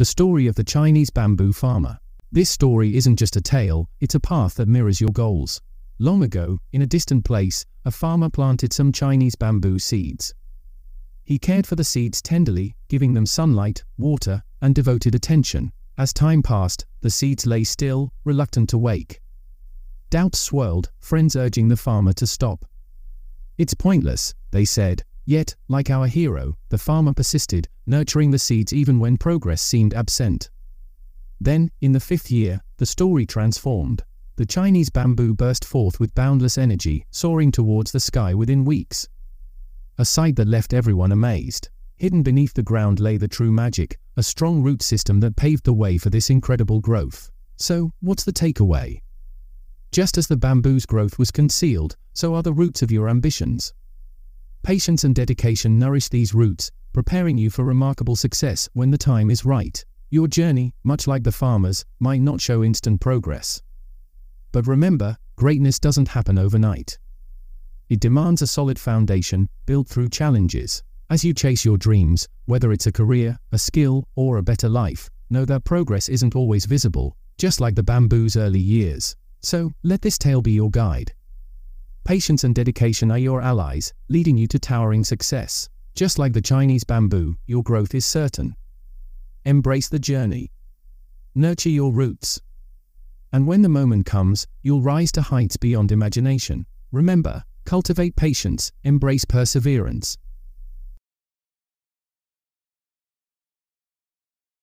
The story of the Chinese bamboo farmer. This story isn't just a tale, it's a path that mirrors your goals. Long ago, in a distant place, a farmer planted some Chinese bamboo seeds. He cared for the seeds tenderly, giving them sunlight, water, and devoted attention. As time passed, the seeds lay still, reluctant to wake. Doubts swirled, friends urging the farmer to stop. It's pointless, they said. Yet, like our hero, the farmer persisted, nurturing the seeds even when progress seemed absent. Then, in the fifth year, the story transformed. The Chinese bamboo burst forth with boundless energy, soaring towards the sky within weeks. A sight that left everyone amazed. Hidden beneath the ground lay the true magic, a strong root system that paved the way for this incredible growth. So, what's the takeaway? Just as the bamboo's growth was concealed, so are the roots of your ambitions. Patience and dedication nourish these roots, preparing you for remarkable success when the time is right. Your journey, much like the farmer's, might not show instant progress. But remember, greatness doesn't happen overnight. It demands a solid foundation, built through challenges. As you chase your dreams, whether it's a career, a skill, or a better life, know that progress isn't always visible, just like the bamboo's early years. So, let this tale be your guide. Patience and dedication are your allies, leading you to towering success. Just like the Chinese bamboo, your growth is certain. Embrace the journey. Nurture your roots. And when the moment comes, you'll rise to heights beyond imagination. Remember, cultivate patience, embrace perseverance,